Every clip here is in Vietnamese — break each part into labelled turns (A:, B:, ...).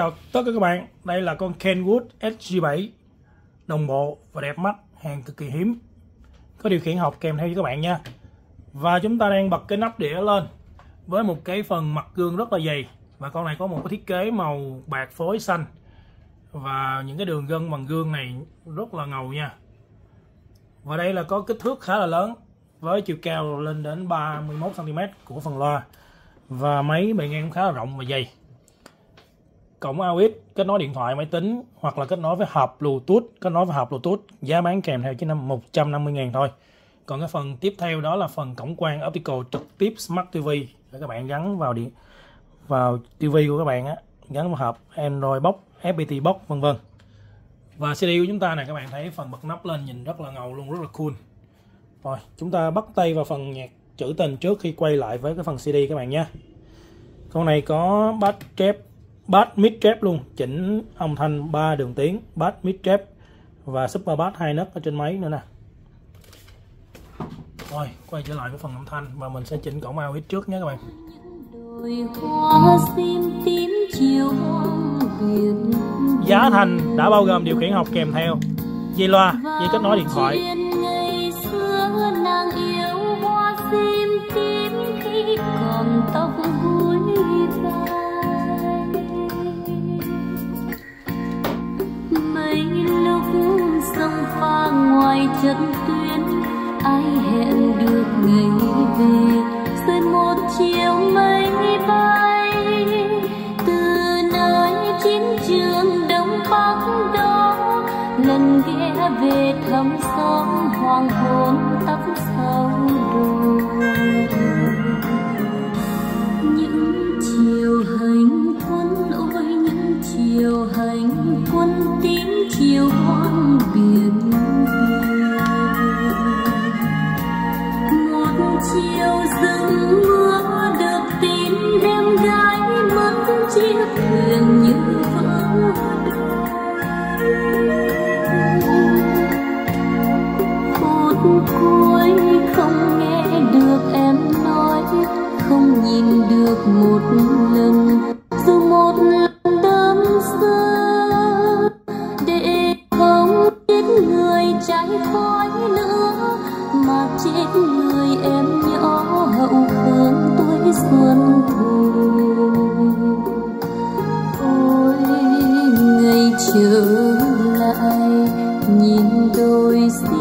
A: chào tất cả các bạn. Đây là con Kenwood SG7 Đồng bộ và đẹp mắt, Hàng cực kỳ hiếm. Có điều khiển học kèm theo cho các bạn nha. Và chúng ta đang bật cái nắp đĩa lên Với một cái phần mặt gương rất là dày. Và con này có một cái thiết kế màu bạc phối xanh. Và những cái đường gân bằng gương này rất là ngầu nha. Và đây là có kích thước khá là lớn, Với chiều cao lên đến 31cm của phần loa. Và máy bề ngang khá là rộng và dày cổng AUX kết nối điện thoại, máy tính, hoặc là kết nối với hộp Bluetooth, kết nối với hộp Bluetooth, giá bán kèm theo chỉ năm 150 ngàn thôi. Còn cái phần tiếp theo đó là phần cổng quang optical trực tiếp Smart TV để các bạn gắn vào điện, vào TV của các bạn á, gắn vào hộp Android box FPT box, vân vân. Và CD của chúng ta này, các bạn thấy phần bật nắp lên nhìn rất là ngầu luôn, rất là cool. Rồi, chúng ta bắt tay vào phần nhạc trữ tình trước khi quay lại với cái phần CD các bạn nhé. Con này có bát kép bass mid trap luôn. Chỉnh âm thanh 3 đường tiếng bass mid trap và super bass hai nấc ở trên máy nữa nè. Rồi, quay trở lại với phần âm thanh và mình sẽ chỉnh cổng ao trước nhé các bạn. Giá thành đã bao gồm điều khiển học kèm theo. Dây loa, dây kết nối điện thoại.
B: Ngoài trận tuyến, ai hẹn được ngày về? Rồi một chiều mây bay, từ nơi chiến trường đông bắc đó, lần ghé về thăm xóm hoàng hôn tóc sau đồi. Một lần, dù một lần đâm sơ để không biết người trái khói nữa mà chết người em nhỏ hậu phương tuổi xuân thu ôi, ngày trở lại, nhìn đôi xin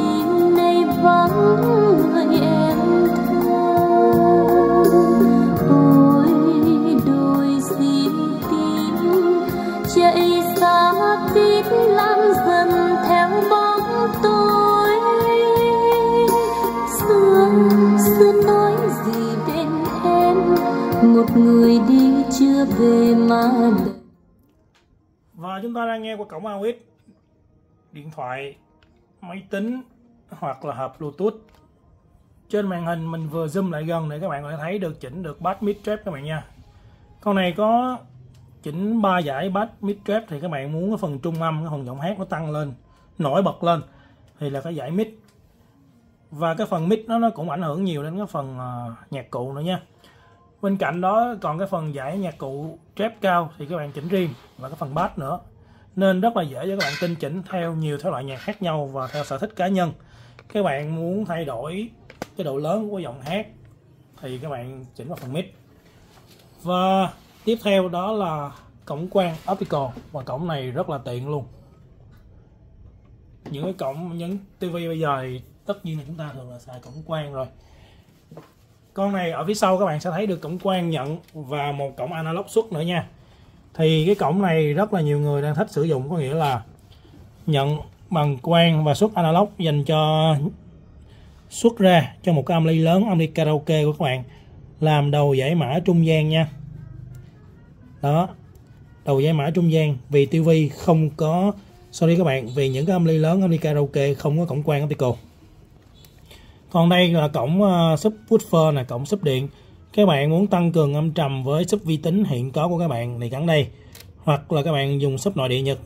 B: một người đi chưa về mà
A: và chúng ta đang nghe qua cổng AUX điện thoại máy tính hoặc là hộp Bluetooth. Trên màn hình mình vừa zoom lại gần để các bạn có thể thấy được chỉnh được bass mid trap các bạn nha. Con này có chỉnh ba giải bass mid trap thì các bạn muốn cái phần trung âm cái phần giọng hát nó tăng lên nổi bật lên thì là cái giải mid. Và cái phần mid nó nó cũng ảnh hưởng nhiều đến cái phần uh, nhạc cụ nữa nha bên cạnh đó, còn cái phần giải nhạc cụ trép cao thì các bạn chỉnh riêng và cái phần bass nữa. Nên rất là dễ cho các bạn tinh chỉnh theo nhiều thể loại nhạc khác nhau và theo sở thích cá nhân. Các bạn muốn thay đổi cái độ lớn của giọng hát thì các bạn chỉnh vào phần mid. Và tiếp theo đó là cổng quang optical và cổng này rất là tiện luôn. Những cái cổng, những tivi bây giờ thì tất nhiên là chúng ta thường là xài cổng quang rồi con này ở phía sau các bạn sẽ thấy được cổng quang nhận và một cổng analog xuất nữa nha. Thì cái cổng này rất là nhiều người đang thích sử dụng, có nghĩa là nhận bằng quang và xuất analog dành cho, xuất ra cho một cái âm ly lớn, âm ly karaoke của các bạn. Làm đầu giải mã trung gian nha. Đó, đầu giải mã trung gian vì tivi không có, sorry các bạn, vì những cái âm ly lớn, âm ly karaoke không có cổng quang optical còn đây là cổng ờ, uh, subwoofer là cổng sub điện. Các bạn muốn tăng cường âm trầm với sub vi tính hiện có của các bạn thì gắn đây. Hoặc là các bạn dùng sub nội địa nhật.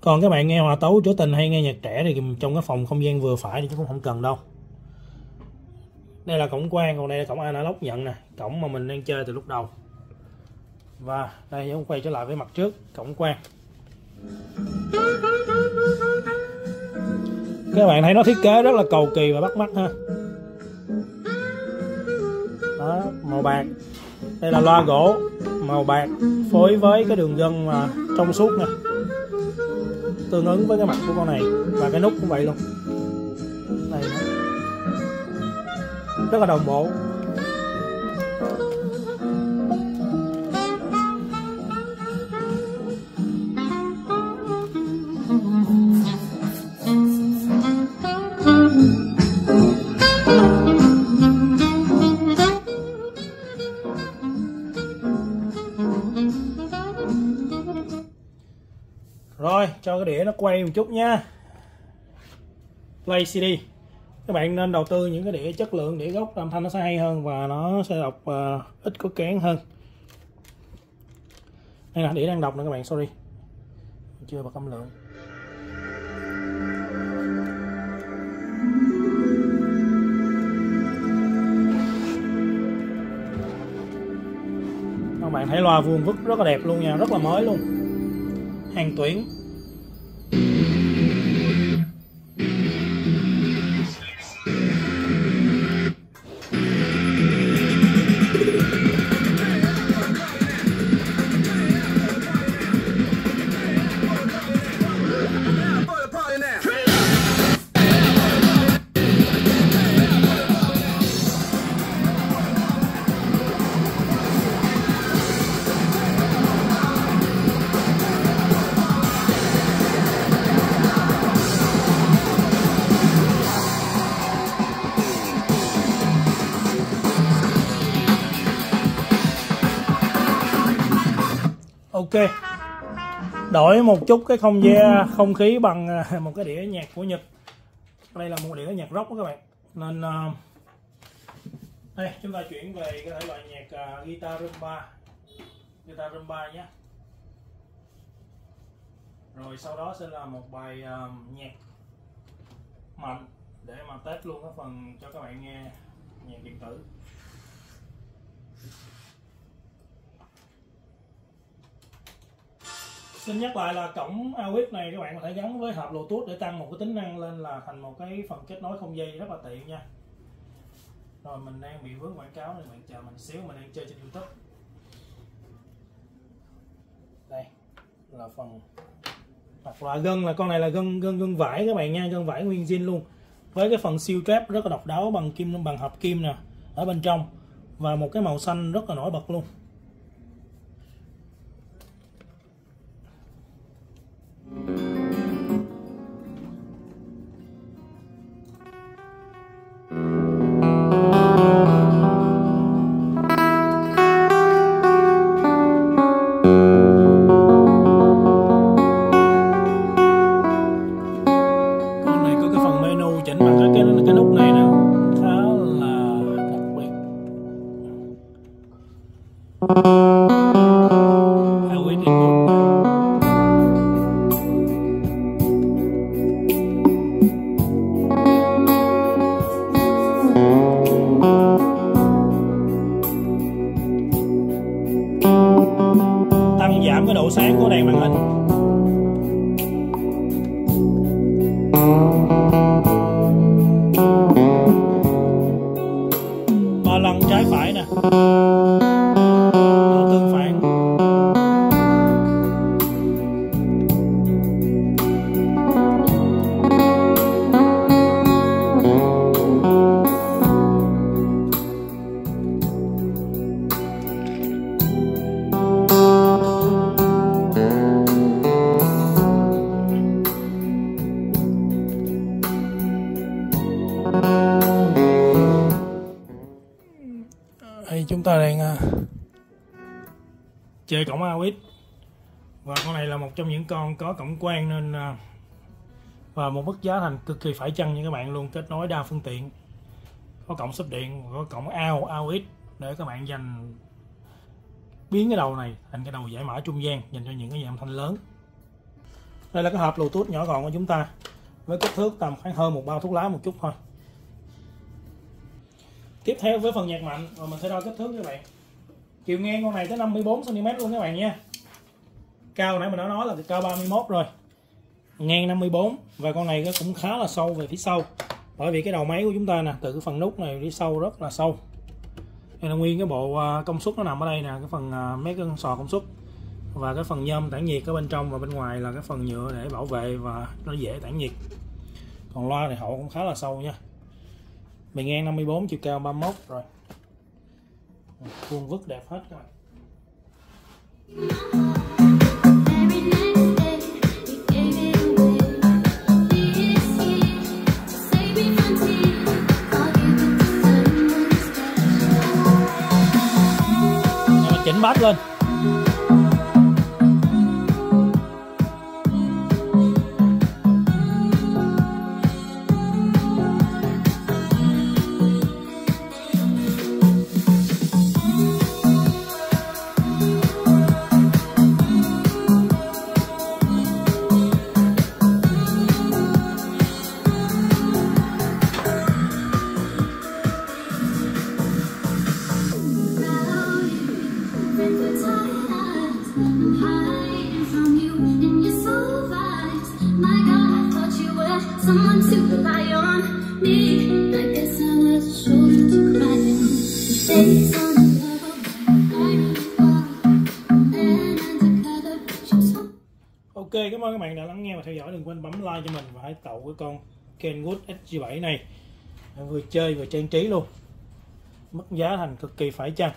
A: Còn các bạn nghe hòa tấu trữ tình hay nghe nhạc trẻ thì trong cái phòng không gian vừa phải thì cũng không cần đâu. Đây là cổng quang còn đây là cổng analog nhận nè. Cổng mà mình đang chơi từ lúc đầu. Và đây chúng quay trở lại với mặt trước cổng quang. các bạn thấy nó thiết kế rất là cầu kỳ và bắt mắt ha. Đó, màu bạc. Đây là loa gỗ màu bạc phối với cái đường gân mà trong suốt nè. Tương ứng với cái mặt của con này và cái nút cũng vậy luôn. Đây rất là đồng bộ. Cho cái đĩa nó quay một chút nha. Play CD. Các bạn nên đầu tư những cái đĩa chất lượng, đĩa gốc âm thanh nó sẽ hay hơn và nó sẽ đọc uh, ít có kén hơn. Đây là đĩa đang đọc nữa các bạn, sorry. Chưa bật âm lượng. Các bạn thấy loa vuông vức rất là đẹp luôn nha, rất là mới luôn hàng tuyển ok. Đổi một chút cái không gian không khí bằng à, một cái đĩa nhạc của Nhật. Đây là một đĩa nhạc rock đó các bạn. Nên uh, đây chúng ta chuyển về cái thể loại nhạc uh, guitar rumba. Guitar rumba nhé. Rồi sau đó sẽ là một bài uh, nhạc mạnh để mà test luôn cái phần cho các bạn nghe nhạc điện tử. Xin nhắc lại là cổng AUX này các bạn có thể gắn với hộp Bluetooth để tăng một cái tính năng lên là thành một cái phần kết nối không dây rất là tiện nha. Rồi mình đang bị vướng quảng cáo nên bạn chờ mình xíu mình đang chơi trên YouTube. Đây là phần hoặc là gân là con này là gân gân gân vải các bạn nha, gân vải nguyên zin luôn. Với cái phần siêu trap rất là độc đáo bằng kim bằng hợp kim nè ở bên trong và một cái màu xanh rất là nổi bật luôn. Đây chúng ta đang à, chơi cổng AUX và con này là một trong những con có cổng quan nên à, và một mức giá thành cực kỳ phải chăng như các bạn luôn, kết nối đa phương tiện. Có cổng sub điện và có cổng AU AUX để các bạn dành, biến cái đầu này thành cái đầu giải mã trung gian dành cho những cái âm thanh lớn. Đây là cái hộp bluetooth nhỏ gọn của chúng ta, với kích thước tầm khoảng hơn một bao thuốc lá một chút thôi tiếp theo với phần nhạc mạnh và mình sẽ đo kích thước các bạn. Chiều ngang con này tới 54 cm luôn các bạn nha. Cao nãy mình đã nói là cao 31 rồi. Ngang 54 và con này cũng khá là sâu về phía sau. Bởi vì cái đầu máy của chúng ta nè, từ cái phần nút này đi sâu rất là sâu. Đây là nguyên cái bộ à, công suất nó nằm ở đây nè, cái phần à, mấy cái sò công suất. Và cái phần nhôm tản nhiệt ở bên trong và bên ngoài là cái phần nhựa để bảo vệ và nó dễ tản nhiệt. Còn loa thì hậu cũng khá là sâu nha bề ngang 54 chiều cao 31 rồi. Khuôn vức đẹp hết các bạn. Chỉnh bass lên.
B: Rely on me. I guess I was a shoulder to cry on. On
A: Ok, cảm ơn các bạn đã lắng nghe và theo dõi. Đừng quên bấm like cho mình và hãy tậu cái con Kenwood SG7 này. Vừa chơi vừa trang trí luôn. Mức giá thành cực kỳ phải chăng.